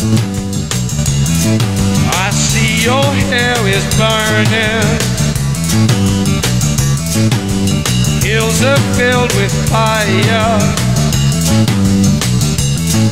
I see your hair is burning. Hills are filled with fire.